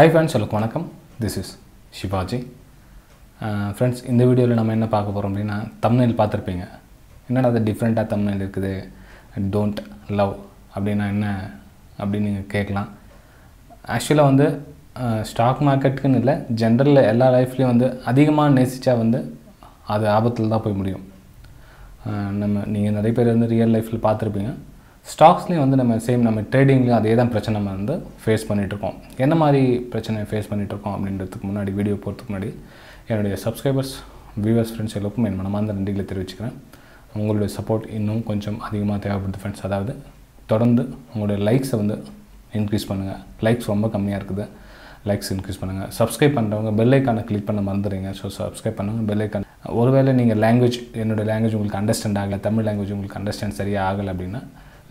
Hi friends எல்லாருக்கும் வணக்கம். This is Sivaji friends இந்த வீடியோவில் நம்ம என்ன பார்க்க போகிறோம் அப்படின்னா தமிழில் பார்த்துருப்பீங்க. என்னடா அது டிஃப்ரெண்ட்டாக தமிழில் இருக்குது? டோன்ட் லவ் அப்படின்னா என்ன அப்படின்னு நீங்கள் கேட்கலாம். ஆக்சுவலாக வந்து ஸ்டாக் மார்க்கெட்டுக்குன்னு இல்லை ஜென்ரலில் எல்லா லைஃப்லேயும் வந்து அதிகமாக நேசித்தா வந்து அது ஆபத்தில் தான் போய் முடியும். Uh, நம்ம நீங்கள் நிறைய பேர் வந்து ரியல் லைஃப்பில் பார்த்துருப்பீங்க. ஸ்டாக்ஸ்லேயும் வந்து நம்ம சேம் நம்ம ட்ரேடிங்லேயும் அதே தான் பிரச்சனை நம்ம வந்து ஃபேஸ் பண்ணிகிட்ருக்கோம் என்ன மாதிரி பிரச்சனை ஃபேஸ் பண்ணிகிட்ருக்கோம் அப்படின்றதுக்கு முன்னாடி வீடியோ போகிறதுக்கு முன்னாடி என்னுடைய சப்ஸ்கிரைபர்ஸ் வியூவர்ஸ் ஃப்ரெண்ட்ஸ் எல்லோருக்கும் என் மனமார்ந்த நன்றிகளை தெரிவிச்சுக்கிறேன். உங்களுடைய சப்போர்ட் இன்னும் கொஞ்சம் அதிகமாக தேவைப்படுது ஃப்ரெண்ட்ஸ் அதாவது தொடர்ந்து உங்களுடைய லைக்ஸை வந்து இன்க்ரீஸ் பண்ணுங்கள் லைக்ஸ் ரொம்ப கம்மியாக இருக்குது. லைக்ஸ் இன்க்ரீஸ் பண்ணுங்கள் சப்ஸ்கிரைப் பண்ணுறவங்க பெல் ஐக்கானை கிளிக் பண்ண மறந்துடுங்க ஸோ சப்ஸ்கிரைப் பண்ணுங்கள் பெல் ஐக்கான் ஒருவேளை நீங்கள் லாங்குவேஜ் என்னோடய லாங்குவேஜ் உங்களுக்கு அண்டர்ஸ்டாண்ட் ஆகலை தமிழ் லாங்குவேஜ் உங்களுக்கு அண்டர்ஸ்டாண்ட் சரியாக ஆகலை அப்படின்னா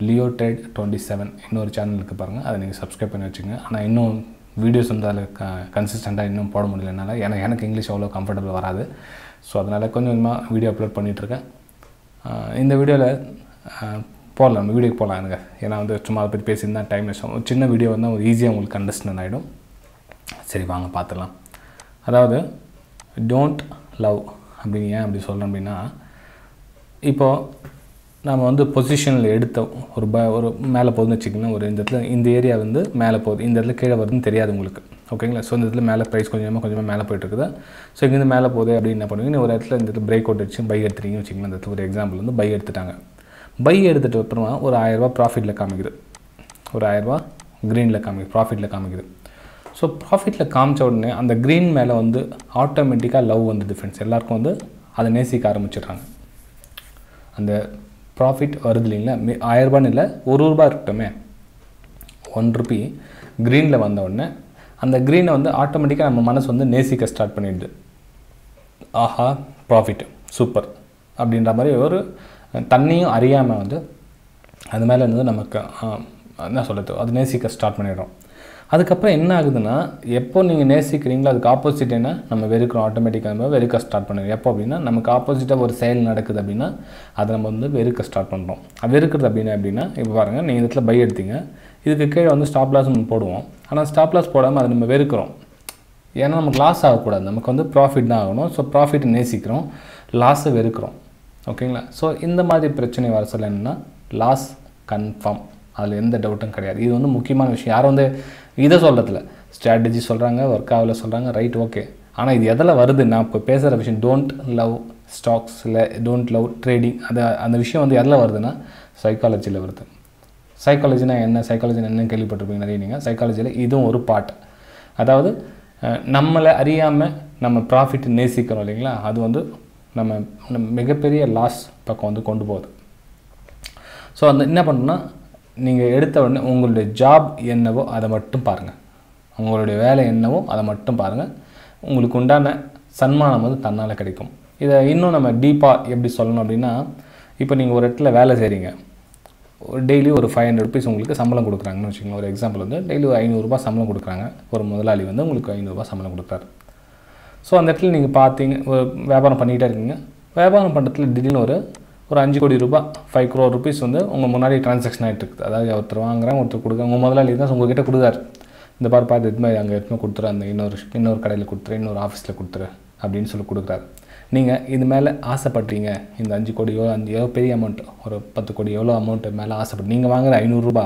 லியோ ட்ரேட் டுவெண்ட்டி செவன் இன்னொரு சேனல் இருக்குது பாருங்கள் அதை நீங்கள் சப்ஸ்கிரைப் பண்ணி வச்சுங்க ஆனால் இன்னும் வீடியோஸ் வந்து அதில் க கன்சிஸ்டண்ட்டாக இன்னும் போட முடியலனால எனக்கு எனக்கு இங்கிலீஷ் அவ்வளோ கம்ஃபர்டபுள் வராது. ஸோ அதனால் கொஞ்சம் கொஞ்சமாக வீடியோ அப்லோட் பண்ணிகிட்ருக்கேன் இந்த வீடியோவில் போடலாம். நம்ம வீடியோக்கு போகலாம் எனக்கு. ஏன்னா வந்து சும்மா அதை பற்றி பேசியிருந்தா டைம் வேஸ்ட் ஒரு சின்ன வீடியோ வந்து ஒரு ஈஸியாக உங்களுக்கு அண்டர்ஸ்டாண்ட் ஆகிடும் சரி வாங்க பார்த்துக்கலாம் அதாவது டோன்ட் லவ் அப்படின்னு ஏன் அப்படி சொல்கிறேன் அப்படின்னா இப்போது நாம் வந்து பொசிஷனில் எடுத்தோம் ஒரு ப ஒரு மேலே போகுதுன்னு வச்சுக்கோங்களேன் ஒரு இந்த இடத்துல இந்த ஏரியா வந்து மேலே போகுது. இந்த இடத்துல கீழே வருதுன்னு தெரியாது உங்களுக்கு. ஓகேங்களா ஸோ இந்த இடத்துல மேலே ப்ரைஸ் கொஞ்சமாக கொஞ்சமாக மேலே போயிட்டுருக்குது ஸோ இங்கேருந்து மேலே போதே அப்படின்னு என்ன பண்ணுவீங்க? ஒரு இடத்துல இந்த இடத்துல பிரேக் அவுட் அடிச்சு பை எடுத்துட்டீங்கன்னு வச்சுக்கோங்களேன் இந்த இடத்துல ஒரு எக்ஸாம்பிள் வந்து பை எடுத்துட்டாங்க. பை எடுத்துகிட்டு அப்புறமா ஒரு ஆயிரரூபா ப்ராஃபிட்டில் காமிக்குது. ஒரு ஆயிரரூபா க்ரீனில் காமிக்குது ப்ராஃபிட்டில் காமிக்குது. ஸோ ப்ராஃபிட்டில் காமிச்ச உடனே அந்த க்ரீன் மேலே வந்து ஆட்டோமேட்டிக்காக லவ் வந்து ஃப்ரெண்ட்ஸ் எல்லாருக்கும் வந்து அதை நேசிக்க ஆரம்பிச்சிடுறாங்க. அந்த ப்ராஃபிட் வருது இல்லைங்களா மே ஆயிரரூபான்னு இல்லை ஒரு ரூபா இருக்கட்டுமே. ஒன் ருபி க்ரீனில் வந்த உடனே அந்த க்ரீனை வந்து ஆட்டோமேட்டிக்காக நம்ம மனசு வந்து நேசிக்க ஸ்டார்ட் பண்ணிடுது. ஆஹா ப்ராஃபிட் சூப்பர் அப்படின்ற மாதிரி ஒரு தண்ணியும் அறியாமல் வந்து அது மேலே இருந்து நமக்கு என்ன சொல்கிறது அது நேசிக்க ஸ்டார்ட் பண்ணிடுறோம். அதுக்கப்புறம் என்ன ஆகுதுன்னா எப்போ நீங்கள் நேசிக்கிறீங்களோ அதுக்கு ஆப்போசிட் என்ன? நம்ம வெறுக்கிறோம் ஆட்டோமேட்டிக்காக வெறுக்க ஸ்டார்ட் பண்ணுவோம் எப்போ அப்படின்னா நமக்கு ஆப்போசிட்டாக ஒரு செயல் நடக்குது அப்படின்னா அதை நம்ம வந்து வெறுக்க ஸ்டார்ட் பண்ணுறோம் அது வெறுக்கிறது அப்படின்னா அப்படின்னா இப்போ பாருங்கள் நீங்கள் இடத்துல பை எடுத்தீங்க. இதுக்கு கீழே வந்து ஸ்டாப் லாஸ் நம்ம போடுவோம். ஆனால் ஸ்டாப் லாஸ் போடாமல் அதை நம்ம வெறுக்கிறோம். ஏன்னா நமக்கு லாஸ் ஆகக்கூடாது. நமக்கு வந்து ப்ராஃபிட் தான் ஆகணும். ஸோ ப்ராஃபிட் நேசிக்கிறோம். லாஸை வெறுக்கிறோம். ஓகேங்களா? ஸோ இந்த மாதிரி பிரச்சனை வர சொல்ல என்னென்னா லாஸ் கன்ஃபார்ம் அதில் எந்த டவுட்டும் கிடையாது. இது வந்து முக்கியமான விஷயம். யாரும் வந்து இதை சொல்கிறதில்ல ஸ்ட்ராட்டஜி சொல்கிறாங்க ஒர்க் ஆகல சொல்கிறாங்க ரைட் ஓகே ஆனால் இது எதில் வருது? நான் இப்போ பேசுகிற விஷயம் டோன்ட் லவ் ஸ்டாக்ஸ் இல்லை டோன்ட் லவ் ட்ரேடிங் அது அந்த விஷயம் வந்து எதில் வருதுன்னா சைக்காலஜியில் வருது. சைக்காலஜினா என்ன? சைக்காலஜி என்னன்னு கேள்விப்பட்டிருப்பீங்க நிறைய நீங்கள் சைக்காலஜியில் இதுவும் ஒரு பார்ட் அதாவது நம்மளை அறியாமல் நம்ம ப்ராஃபிட் நேசிக்கிறோம் இல்லைங்களா? அது வந்து நம்ம நம்ம மிகப்பெரிய லாஸ் பக்கம் வந்து கொண்டு போகுது. ஸோ அந்த என்ன பண்ணணும்னா நீங்கள் எடுத்த உடனே உங்களுடைய ஜாப் என்னவோ அதை மட்டும் பாருங்கள் உங்களுடைய வேலை என்னவோ அதை மட்டும் பாருங்கள் உங்களுக்கு உண்டான சன்மானம் வந்து தன்னால் கிடைக்கும். இதை இன்னும் நம்ம டீப்பாக எப்படி சொல்லணும் அப்படின்னா இப்போ நீங்கள் ஒரு இடத்துல வேலை செய்கிறீங்க ஒரு டெய்லி ஒரு ஃபைவ் ஹண்ட்ரட் ருபீஸ் உங்களுக்கு சம்பளம் கொடுக்குறாங்கன்னு வச்சுக்கோங்க ஒரு எக்ஸாம்பிள் வந்து டெய்லி ஒரு ஐநூறுரூபா சம்பளம் கொடுக்குறாங்க. ஒரு முதலாளி வந்து உங்களுக்கு ஐநூறுரூபா சம்பளம் கொடுக்குறாரு. ஸோ அந்த இடத்துல நீங்கள் பார்த்தீங்க ஒரு வியாபாரம் பண்ணிகிட்டே இருக்கீங்க. வியாபாரம் பண்ணுறதுல திடீர்னு ஒரு ஒரு அஞ்சு கோடி ரூபாய் ஃபைவ் க்ரோர் ருபீஸ் வந்து உங்கள் முன்னாடி ட்ரான்சாக்ஷன் ஆகிட்டு இருக்குது அதாவது ஒருத்தர் வாங்குறாங்க ஒருத்தர் கொடுக்க உங்கள் முதலாளி தான் உங்ககிட்ட கொடுத்தாரு. இந்த பார் பார்த்து மாதிரி அங்கே எடுத்துமே கொடுத்துரு அந்த இன்னொரு இன்னொரு கடையில் கொடுத்துரு இன்னொரு ஆஃபீஸில் கொடுத்துரு அப்படின்னு சொல்லி கொடுக்குறாரு. நீங்கள் இது மேலே ஆசைப்பட்றீங்க. இந்த அஞ்சு கோடியோ அஞ்சு எவ்வளோ பெரிய அமௌண்ட் ஒரு பத்து கோடி எவ்வளோ அமௌண்ட்டு மேலே ஆசைப்பட்டு நீங்கள் வாங்குற ஐநூறுரூபா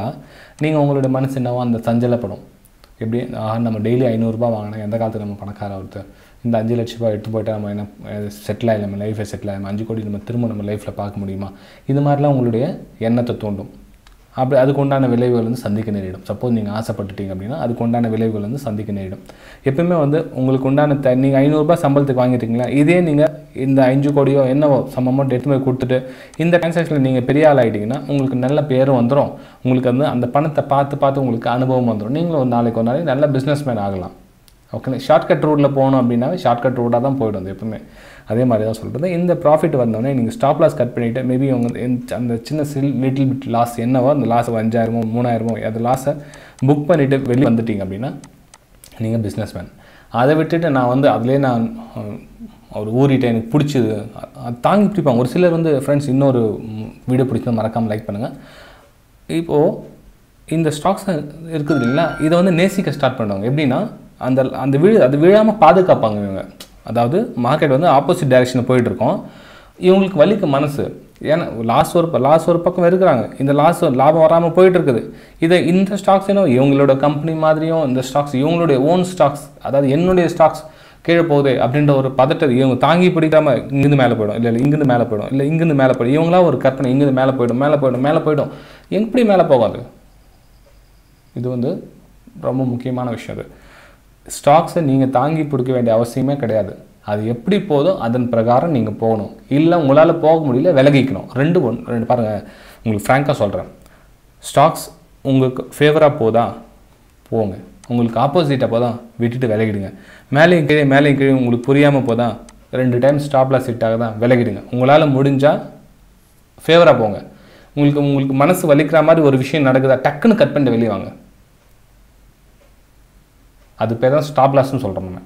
நீங்கள் உங்களுடைய மனசு என்னவோ அந்த சஞ்சலப்படும். எப்படி? நம்ம டெய்லி ஐநூறுரூபா வாங்கினா எந்த காலத்தில் நம்ம பணக்கார ஒருத்தர்? இந்த அஞ்சு லட்ச ரூபாய் எடுத்து போயிட்டு நம்ம என்ன செட்டில் ஆகி நம்ம லைஃப்பை செட்டில் ஆகி அஞ்சு கோடி நம்ம திரும்ப நம்ம லைஃப்பில் பார்க்க முடியுமா? இது மாதிரிலாம் உங்களுடைய எண்ணத்தை தூண்டும். அப்படி அதுக்கு உண்டான விளைவுகள் வந்து சந்திக்க நேரிடும். சப்போஸ் நீங்கள் ஆசைப்பட்டுட்டீங்க அப்படின்னா அதுக்கு உண்டான விளைவுகள் வந்து சந்திக்க நேரிடும். எப்பவுமே வந்து உங்களுக்கு உண்டான த நீங்கள் ஐநூறுரூபா சம்பளத்துக்கு வாங்கிட்டீங்களா இதே நீங்கள் இந்த அஞ்சு கோடியோ என்னவோ சம் அமௌண்ட் எடுத்து போய் கொடுத்துட்டு இந்த டிரான்சாக்ஷனில் நீங்கள் பெரிய ஆள் ஆகிட்டீங்கன்னா உங்களுக்கு நல்ல பேரும் வந்துடும் உங்களுக்கு வந்து அந்த பணத்தை பார்த்து பார்த்து உங்களுக்கு அனுபவம் வந்துடும் நீங்களும் ஒரு நாளைக்கு ஒரு நாளைக்கு நல்ல பிஸ்னஸ் மேன் ஆகலாம். ஓகே ஷார்ட்கட் ரூட்டில் போகணும் அப்படின்னாவே ஷார்ட்கட் ரூட்டாக தான் போயிடும் எப்பவுமே. அதே மாதிரி தான் சொல்கிறது இந்த ப்ராஃபிட் வந்தோடனே நீங்கள் ஸ்டாப் லாஸ் கட் பண்ணிவிட்டு மேபி உங்க அந்த சின்ன சில் லிட்டில் பிட் லாஸ் என்னவோ அந்த லாஸ் அஞ்சாயிரமோ மூணாயிரமோ அது லாஸை புக் பண்ணிவிட்டு வெளியே வந்துட்டீங்க அப்படின்னா நீங்கள் பிஸ்னஸ் மேன் அதை விட்டுட்டு நான் வந்து அதிலே நான் அவர் ஊறிட்டேன் எனக்கு பிடிச்சது. அது தாங்கி பிடிப்பாங்க. ஒரு சிலர் வந்து ஃப்ரெண்ட்ஸ் இன்னொரு வீடியோ பிடிச்சது மறக்காமல் லைக் பண்ணுங்கள் இப்போது இந்த ஸ்டாக்ஸ் இருக்குது இல்லைங்களா? இதை வந்து நேசிக்க ஸ்டார்ட் பண்ணுவாங்க. எப்படின்னா அந்த அந்த விழு அது விழாமல் பாதுகாப்பாங்க இவங்க. அதாவது மார்க்கெட் வந்து ஆப்போசிட் டைரெக்ஷனில் போயிட்டுருக்கோம். இவங்களுக்கு வலிக்கு மனசு. ஏன்னா லாஸ் ஒரு லாஸ் ஒரு பக்கம் இருக்கிறாங்க. இந்த லாஸ் லாபம் வராமல் போயிட்டு இருக்குது இதை இந்த ஸ்டாக்ஸ் என்ன இவங்களோட கம்பெனி மாதிரியும் இந்த ஸ்டாக்ஸ் இவங்களுடைய ஓன் ஸ்டாக்ஸ் அதாவது என்னுடைய ஸ்டாக்ஸ் கீழே போகுது அப்படின்ற ஒரு பதட்டத்தை இவங்க தாங்கி பிடிக்காமல் இங்கிருந்து மேலே போயிடும். இல்லை இல்லை இங்கிருந்து மேலே போயிடும். இல்லை இங்கிருந்து மேலே போயிடும். இவங்களா ஒரு கற்பனை இங்கிருந்து மேலே போயிடும் மேலே போயிடும் மேலே போயிடும். எப்படி மேலே போகாது? இது வந்து ரொம்ப முக்கியமான விஷயம் அது. ஸ்டாக்ஸை நீங்கள் தாங்கி பிடிக்க வேண்டிய அவசியமே கிடையாது. அது எப்படி போதோ அதன் பிரகாரம் நீங்கள் போகணும். இல்லை உங்களால் போக முடியல விலகிக்கணும். ரெண்டு ஒன் ரெண்டு பாருங்கள் உங்களுக்கு ஃப்ராங்காக சொல்கிறேன் ஸ்டாக்ஸ் உங்களுக்கு ஃபேவராக போதா? போங்க. உங்களுக்கு ஆப்போசிட்டாக போதா? விட்டுட்டு விலகிடுங்க. மேலேயும் கீழே மேலேயும் கீழே உங்களுக்கு புரியாமல் போதா? ரெண்டு டைம் ஸ்டாப்லாம் செட் தான் விலகிடுங்க. உங்களால் முடிஞ்சால் ஃபேவராக போங்க. உங்களுக்கு உங்களுக்கு மனசு வலிக்கிற மாதிரி ஒரு விஷயம் நடக்குதா? டக்குன்னு கட் பண்ணிட்டு வெளியே வாங்க. அது பேர் தான் ஸ்டாப் லாஸ்னு சொல்கிறோம் நம்ம.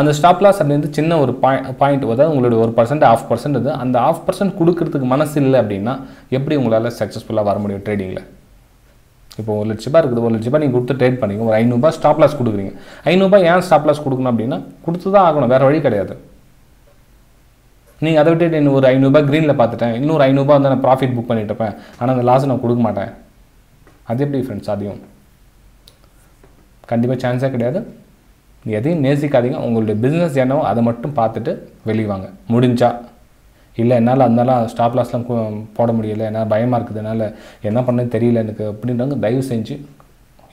அந்த ஸ்டாப் லாஸ் அப்படின்றது சின்ன ஒரு பாய் பாயிண்ட் அதாவது உங்களுடைய ஒரு பர்சன்ட் ஆஃப் பர்சன்ட் இது அந்த ஆஃப் பர்சன்ட் கொடுக்கறதுக்கு மனசு இல்லை அப்படின்னா எப்படி உங்களால் சக்ஸஸ்ஃபுல்லாக வர முடியும் ட்ரேடிங்கில் இப்போ ஒரு லட்ச ரூபாய் இருக்குது ஒரு லட்ச ரூபாய் நீங்கள் கொடுத்து ட்ரேட் பண்ணிங்க ஒரு ஐநூறுபா ஸ்டாப் லாஸ் கொடுக்குறீங்க. ஐநூறுபா ஏன் ஸ்டாப் லாஸ் கொடுக்கணும் அப்படின்னா கொடுத்து தான் ஆகணும். வேறு வழி கிடையாது. நீங்கள் அதை விட்டுட்டு இன்னும் ஒரு ஐநூறுபா க்ரீனில் பார்த்துட்டேன். இன்னொரு ஐநூறுபா வந்து நான் ப்ராஃபிட் புக் பண்ணிட்டு இருப்பேன். ஆனால் அந்த லாஸ் நான் கொடுக்க மாட்டேன். அது எப்படி ஃப்ரெண்ட்ஸ் அதையும் கண்டிப்பாக சான்ஸே கிடையாது. எதையும் நேசிக்காதீங்க. உங்களுடைய பிஸ்னஸ் என்னவோ அதை மட்டும் பார்த்துட்டு வெளியுவாங்க முடிஞ்சா. இல்லை என்னால் அதனால ஸ்டாப் லாஸ்லாம் போட முடியலை. என்னால் பயமாக இருக்குது. என்னால் என்ன பண்ணேன்னு தெரியல எனக்கு அப்படின்றவங்க தயவு செஞ்சு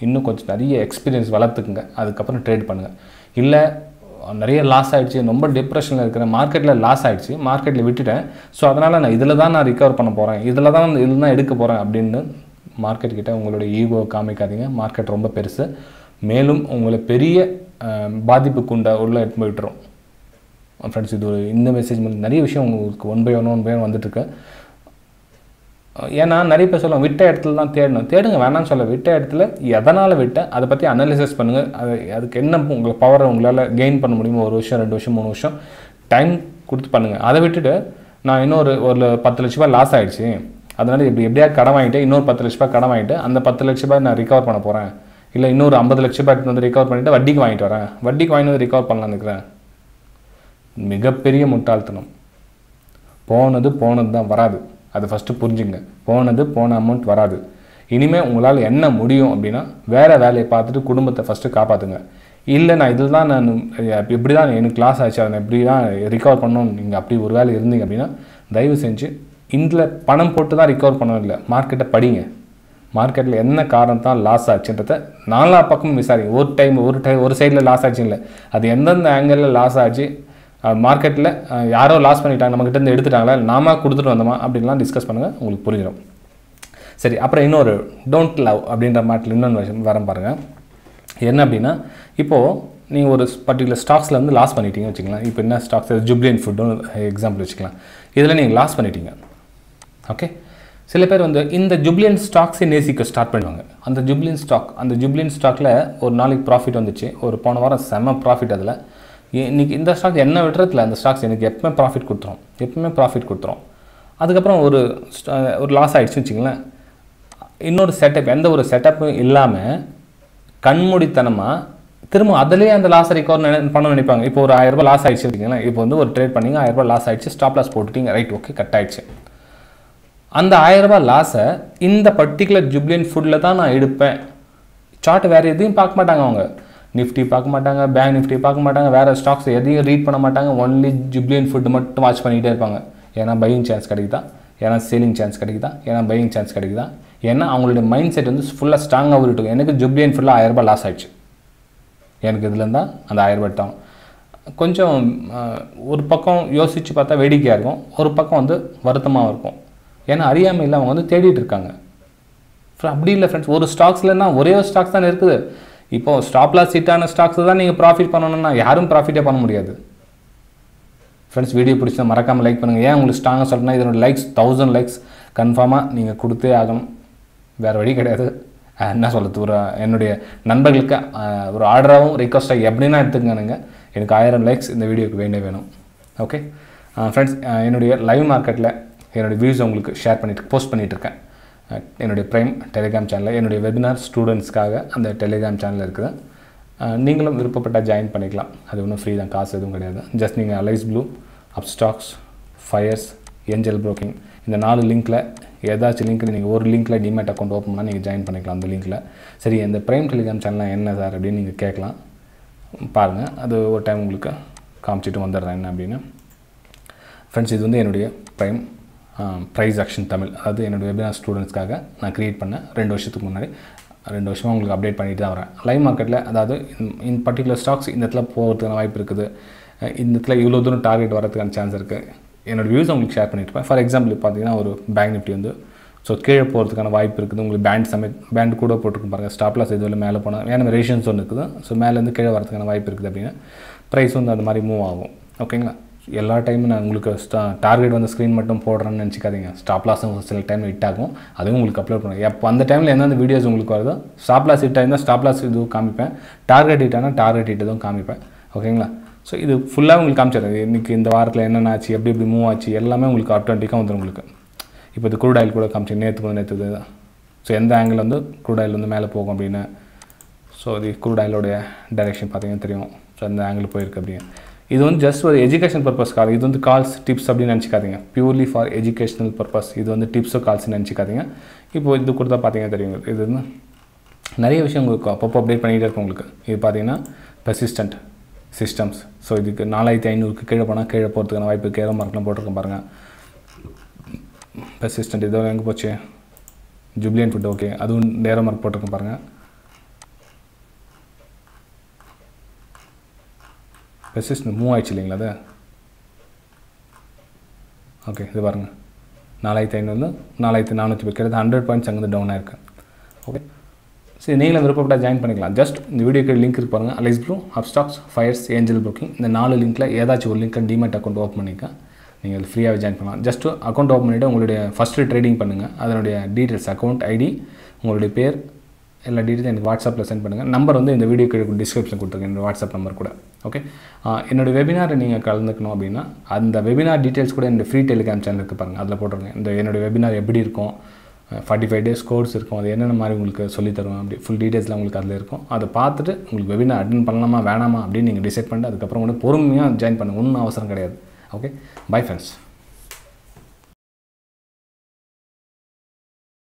இன்னும் கொஞ்சம் நிறைய எக்ஸ்பீரியன்ஸ் வளர்த்துக்குங்க. அதுக்கப்புறம் ட்ரேட் பண்ணுங்கள் இல்லை நிறைய லாஸ் ஆகிடுச்சு ரொம்ப டிப்ரெஷனில் இருக்கிறேன் மார்க்கெட்டில் லாஸ் ஆகிடுச்சு மார்க்கெட்டில் விட்டுட்டேன். ஸோ அதனால் நான் இதில் தான் நான் ரிகவர் பண்ண போகிறேன் இதில் தான் இதில் தான் எடுக்க போகிறேன் அப்படின்னு மார்க்கெட் கிட்டே உங்களுடைய ஈகோ காமிக்காதீங்க. மார்க்கெட் ரொம்ப பெருசு. மேலும் உங்களை பெரிய பாதிப்புக்கு உண்ட உள்ள எடுத்து போயிட்டுரும் ஃப்ரெண்ட்ஸ் இது ஒரு இந்த மெசேஜ் வந்து நிறைய விஷயம் உங்களுக்கு one by one one by one வந்துட்டுருக்கு. ஏன்னா நிறைய பேர் சொல்லுவாங்க விட்ட இடத்துல தான் தேடணும். தேடுங்க வேணாம்னு சொல்ல விட்ட இடத்துல எதனால் விட்ட அதை பற்றி அனலிசஸ் பண்ணுங்கள் அது அதுக்கு என்ன உங்களுக்கு பவரை உங்களால் கெயின் பண்ண முடியுமோ ஒரு வருஷம் ரெண்டு வருஷம் மூணு வருஷம் டைம் கொடுத்து பண்ணுங்கள் அதை விட்டுட்டு நான் இன்னொரு ஒரு பத்து லட்ச ரூபாய் லாஸ் ஆகிடுச்சு அதனால் இப்படி எப்படியா கடன் வாங்கிட்டு இன்னொரு பத்து லட்ச ரூபாய் கடன் வாங்கிட்டு அந்த பத்து லட்ச ரூபாய் நான் ரிகவர் பண்ண போகிறேன் இல்லை இன்னொரு ஐம்பது லட்ச ரூபாய் எடுத்து வந்து ரிகவர் பண்ணிவிட்டு வட்டிக்கு வாங்கிட்டு வரேன். வட்டிக்கு வாங்கி வந்து ரிகவர் பண்ணலான்னு இருக்கிறேன் மிகப்பெரிய முட்டாள்தனம். போனது போனது தான் வராது. அது ஃபஸ்ட்டு புரிஞ்சுங்க போனது போன அமௌண்ட் வராது. இனிமேல் உங்களால் என்ன முடியும் அப்படின்னா வேறு வேலையை பார்த்துட்டு குடும்பத்தை ஃபஸ்ட்டு காப்பாற்றுங்க இல்லை நான் இதில் தான் நான் இப்படி தான் எனக்கு லாஸ் ஆச்சு அதை இப்படி தான் ரிகவர் பண்ணணும் நீங்கள் அப்படி ஒரு வேலை இருந்தீங்க அப்படின்னா தயவு செஞ்சு இதில் பணம் போட்டு தான் ரிகவர் பண்ணணும் இல்லை மார்க்கெட்டை படிங்க. மார்க்கெட்டில் என்ன காரணம் தான் லாஸ் ஆச்சுன்றத நாலா பக்கமும் விசாரிங்க. ஒரு டைம் ஒரு டைம் ஒரு சைடில் லாஸ் ஆச்சு இல்லை. அது எந்தெந்த ஆங்கிளில் லாஸ் ஆச்சு மார்க்கெட்டில் யாரோ லாஸ் பண்ணிட்டாங்க நம்மக்கிட்ட இருந்து எடுத்துட்டாங்களா நாம கொடுத்துட்டு வந்தோமா அப்படின்லாம் டிஸ்கஸ் பண்ணுங்கள் உங்களுக்கு புரிஞ்சிடும் சரி அப்புறம் இன்னொரு டோன்ட் லவ் அப்படின்ற மாட்டில் இன்னொன்று விஷயம் வரேன் பாருங்கள் என்ன அப்படின்னா இப்போது நீங்கள் ஒரு பர்டிகுலர் ஸ்டாக்ஸில் வந்து லாஸ் பண்ணிட்டீங்க வச்சுக்கலாம் இப்போ என்ன ஸ்டாக்ஸ் ஜூப்ளியன் ஃபுட்டுன்னு எக்ஸாம்பிள் வச்சுக்கலாம். இதில் நீங்கள் லாஸ் பண்ணிட்டீங்க. ஓகே சில பேர் வந்து இந்த ஜூப்ளியன் ஸ்டாக்ஸை நேசிக்க ஸ்டார்ட் பண்ணுவாங்க. அந்த ஜுப்ளியன் ஸ்டாக் அந்த ஜூப்ளியன் ஸ்டாக்கில் ஒரு நாளைக்கு ப்ராஃபிட் வந்துச்சு. ஒரு போன வாரம் செம ப்ராஃபிட் அதில். இன்றைக்கி இந்த ஸ்டாக் என்ன விட்டுறதுல? அந்த ஸ்டாக்ஸ் எனக்கு எப்பவுமே ப்ராஃபிட் கொடுத்துரும். எப்பவுமே ப்ராஃபிட் கொடுத்துரும். அதுக்கப்புறம் ஒரு ஒரு லாஸ் ஆகிடுச்சுன்னு வச்சுங்களேன் இன்னொரு செட்டப் எந்த ஒரு செட்டப்பும் இல்லாமல் கண்மூடித்தனமாக திரும்ப அதிலே அந்த லாஸ் ரிகவர் நினை பண்ண நினைப்பாங்க. இப்போ ஒரு ஆயிரரூபா லாஸ் ஆகிடுச்சு வச்சுங்களேன் இப்போ வந்து ஒரு ட்ரேட் பண்ணிங்க ஆயிரரூபா லாஸ் ஆயிடுச்சு. ஸ்டாப் லாஸ் போட்டுட்டீங்க. ரைட் ஓகே கட் ஆகிடுச்சு அந்த ஆயிரரூபா லாஸை இந்த பர்டிகுலர் ஜூப்ளியன் ஃபுட்டில் தான் நான் எடுப்பேன். சார்ட் வேறு எதையும் பார்க்க மாட்டாங்க அவங்க. நிஃப்டி பார்க்க மாட்டாங்க பேங்க் நிஃப்டி பார்க்க மாட்டாங்க வேறு ஸ்டாக்ஸ் எதையும் ரீட் பண்ண மாட்டாங்க ஒன்லி ஜூப்ளியன் ஃபுட் மட்டும் வாட்ச் பண்ணிகிட்டே இருப்பாங்க. ஏன்னா பையிங் சான்ஸ் கிடைக்குதா? ஏன்னா சேலிங் சான்ஸ் கிடைக்குதா? ஏன்னா பையிங் சான்ஸ் கிடைக்குதா? ஏன்னா அவங்களுடைய மைண்ட் செட் வந்து ஃபுல்லாக ஸ்ட்ராங்காக இருக்கும் எனக்கு ஜூப்ளியன் ஃபுல்லாக ஆயிரரூபா லாஸ் ஆயிடுச்சு. எனக்கு இதுலேருந்து தான் அந்த ஆயிரரூபா எடுத்தாங்க. கொஞ்சம் ஒரு பக்கம் யோசித்து பார்த்தா வேடிக்கையாக இருக்கும். ஒரு பக்கம் வந்து வருத்தமாக இருக்கும். ஏன்னா அறியாமையில் அவங்க வந்து தேடிட்டு இருக்காங்க. அப்படி இல்லை ஃப்ரெண்ட்ஸ் ஒரு ஸ்டாக்ஸ்லன்னா ஒரே ஒரு ஸ்டாக்ஸ் தானே இருக்குது. இப்போது ஸ்டாப்லாஸ் ஹிட்டான ஸ்டாக்ஸ் தான் நீங்கள் ப்ராஃபிட் பண்ணணும்னா யாரும் ப்ராஃபிட்டே பண்ண முடியாது. ஃப்ரெண்ட்ஸ் வீடியோ பிடிச்சா மறக்காமல் லைக் பண்ணுங்கள் ஏன் உங்களுக்கு ஸ்ட்ராங்காக சொல்லணும்னா இதனோட லைக்ஸ் தௌசண்ட் லைக்ஸ் கன்ஃபார்மாக நீங்கள் கொடுத்தே ஆகணும். வேறு வழி கிடையாது. என்ன சொல்கிறது ஒரு என்னுடைய நண்பர்களுக்கு ஒரு ஆர்டராகவும் ரிக்வஸ்ட்டாக எப்படின்னா எடுத்துக்கங்க எனக்கு ஆயிரம் லைக்ஸ் இந்த வீடியோக்கு வேண்டே வேணும். ஓகே ஃப்ரெண்ட்ஸ் என்னுடைய லைவ் மார்க்கெட்டில் என்னுடைய வியூஸ் உங்களுக்கு ஷேர் பண்ணிட்டு போஸ்ட் பண்ணிகிட்ருக்கேன் என்னுடைய ப்ரைம் டெலிகிராம் சேனலில் என்னுடைய வெபினார் ஸ்டூடெண்ட்ஸ்க்காக அந்த டெலிகிராம் சேனல் இருக்குது. நீங்களும் விருப்பப்பட்டால் ஜாயின் பண்ணிக்கலாம். அது ஒன்றும் ஃப்ரீ தான் காசு எதுவும் கிடையாது. ஜஸ்ட் நீங்கள் Alice Blue Upstox Fyers Angel Broking இந்த நாலு லிங்க்கில் ஏதாச்சும் லிங்க்கில் நீங்கள் ஒரு லிங்க்கில் டிமேட் அக்கௌண்ட் ஓப்பன் பண்ணால் நீங்கள் ஜாயின் பண்ணிக்கலாம் அந்த லிங்க்கில் சரி இந்த ப்ரைம் டெலிகிராம் சேனல் என்ன சார் அப்படின்னு நீங்கள் கேட்கலாம். பாருங்கள் அது ஒரு டைம் உங்களுக்கு காமிச்சிட்டு வந்துடுறேன் என்ன அப்படின்னு. ஃப்ரெண்ட்ஸ் இது வந்து என்னுடைய ப்ரைம் ப்ரைஸ் ஆக்ஷன் தமிழ். அதாவது என்னுடைய வெபினார் ஸ்டூடெண்ட்ஸ்க்காக நான் க்ரியேட் பண்ணேன் ரெண்டு வருஷத்துக்கு முன்னாடி. ரெண்டு வருஷமாக உங்களுக்கு அப்டேட் பண்ணிட்டு தான் வரேன். லைவ் மார்க்கெட்டில் அதாவது இன் பர்டிகுலர் ஸ்டாக்ஸ் இந்த இடத்துல போகிறதுக்கான வாய்ப்பு இருக்குது. இந்த இடத்துல இவ்வளோ தூரம் டார்கெட் வரதுக்கான சான்ஸ் இருக்குது என்னோடய வியூஸ் உங்களுக்கு ஷேர் பண்ணியிருப்பேன் ஃபார் எக்ஸாம்பிள் பார்த்தீங்கன்னா ஒரு பேங்க் நிஃப்டி வந்து ஸோ கீழே போகிறதுக்கான வாய்ப்பு இருக்குது. உங்களுக்கு பேண்ட் சமேத் பேண்ட் கூட போட்டிருக்கும் பாருங்கள் ஸ்டாப்லாஸ் இதுவரை இதுவில் மேலே போனால். ஏன்னா ரேஷன்ஸ் ஒன்று இருக்குது. ஸோ மேலேருந்து கீழே வரதுக்கான வாய்ப்பு இருக்குது அப்படின்னா. ப்ரைஸ் வந்து அந்த மாதிரி மூவ் ஆகும். ஓகேங்களா எல்லா டைமும் நான் உங்களுக்கு ஸ்டா டார்கெட் வந்து ஸ்க்ரீன் மட்டும் போடுறேன்னு நினச்சிக்காதீங்க. ஸ்டாப் லாஸும் சில டைம் ஹிட் ஆகும். அதுவும் உங்களுக்கு அப்லோட் பண்ணுவேன் அப்போ அந்த டைமில் எந்தெந்த வீடியோஸ் உங்களுக்கு வருதோ ஸ்டாப் லாஸ் ஹிட் ஆகிருந்தால் ஸ்டாப் லாஸ் இதுவும் காமிப்பேன். டார்கெட் ஹிட் ஆனால் டார்கெட் ஹிட் இதுவும் காமிப்பேன். ஓகேங்களா ஸோ இது ஃபுல்லாக உங்களுக்கு காமிச்சிடுறது இன்றைக்கி இந்த வாரத்தில் என்னென்ன ஆச்சு எப்படி எப்படி மூவ் ஆச்சு எல்லாமே உங்களுக்கு ஆட்டோமேட்டிக்காக வந்துடும் உங்களுக்கு. இப்போ இது குரூட் ஆயில் கூட காமிச்சு நேற்று வந்து நேற்று ஸோ எந்த ஆங்கிள் வந்து குரூட் ஆயில் வந்து மேலே போகும் அப்படின்னு. ஸோ இது குரூட் ஆயிலோடைய டைரெக்ஷன் பார்த்தீங்கன்னா தெரியும். ஸோ அந்த ஆங்கிள் போயிருக்கு அப்படின்னு. இது வந்து ஜஸ்ட் ஒரு எஜுகேஷன் பர்பஸ்க்காக இது வந்து கால்ஸ் டிப்ஸ் அப்படின்னு நினச்சிக்காதீங்க. பியூர்லி ஃபார் எஜுகேஷனல் பர்பஸ் இது வந்து டிப்ஸோ கால்ஸ்னு நினச்சிக்காதீங்க. இப்போ இது கொடுத்தா பார்த்தீங்கன்னா தெரியும் இது வந்து நிறைய விஷயம் உங்களுக்கு அப்பப்போ அப்டேட் பண்ணிகிட்டே இருக்கும் உங்களுக்கு. இது பார்த்தீங்கன்னா பெர்சிஸ்டன்ட் சிஸ்டம்ஸ் ஸோ இதுக்கு நாலாயிரத்தி ஐநூறுக்கு கீழே போனால் கீழே போகிறதுக்கான வாய்ப்பு கேரோ மார்க்கெலாம் போட்டிருக்கேன் பாருங்கள் பெர்சிஸ்டன்ட் இதோ எங்கே போச்சு? ஜூப்ளியன் ஃபுட் ஓகே அதுவும் நேரம் மார்க் போட்டிருக்கேன் பாருங்கள் ரெசிஸ்ட் மூவ் ஆயிடுச்சு இல்லைங்களா அது? ஓகே இது பாருங்கள் நாலாயிரத்தி ஐநூறு நாலாயிரத்தி நானூற்றி கிட்டத்தட்ட ஹண்ட்ரட் பாயிண்ட்ஸ் அங்கே டவுன் ஆயிருக்கு. ஓகே சரி நீங்களும் விருப்பப்பட்டால் ஜாயின் பண்ணிக்கலாம். ஜஸ்ட் இந்த வீடியோக்கு லிங்க் இருக்கு பாருங்கள் Alice Blue Upstox Fyers Angel Broking இந்த நாலு லிங்க்கில் ஏதாச்சும் ஒரு லிங்க்கை டிமெட் அக்கௌண்ட் ஓப்பன் பண்ணிக்க நீங்கள் ஃப்ரீயாகவே ஜாயின் பண்ணலாம். ஜஸ்ட் அக்கௌண்ட் ஓப்பன் பண்ணிவிட்டு உங்களுடைய ஃபஸ்ட்டு ட்ரேடிங் பண்ணுங்கள் அதனுடைய டீட்டெயில்ஸ் அக்கௌண்ட் ஐடி உங்களுடைய பேர் எல்லா டீட்டெயில்ஸ் எனக்கு வாட்ஸ்அப்பில் சென்ட் பண்ணுங்கள் நம்பர் வந்து இந்த வீடியோ டிஸ்கிரிப்ஷன் கொடுத்துருக்கேன். என்னோட வாட்ஸ்அப் நம்பர் கூட. ஓகே என்னோட வெபினாரை நீங்கள் கலந்துக்கணும் அப்படின்னா அந்த வெபினார் டீட்டெயில்ஸ் கூட என்னோடய ஃப்ரீ டெலிகிராம் சேனலுக்கு பாருங்கள் அதில் போட்டிருக்கேன். இந்த என்னோடய வெபினார் எப்படி இருக்கும்? ஃபார்ட்டி ஃபைவ் டேஸ் கோர்ஸ் இருக்கும். அது என்னென்ன மாதிரி உங்களுக்கு சொல்லித் தருவேன்? அப்படி ஃபுல் டீட்டெயில்ஸ்லாம் உங்களுக்கு அதில் இருக்கும். அதை பார்த்துட்டு உங்களுக்கு வெபினார் அட்டன் பண்ணலாமா வேணாமா அப்படின்னு நீங்கள் டிசைட் பண்ணிட்டு அதுக்கப்புறம் கூட பொறுமையாக ஜாயின் பண்ணுங்கள் ஒன்றும் அவசரம் கிடையாது. Okay bye friends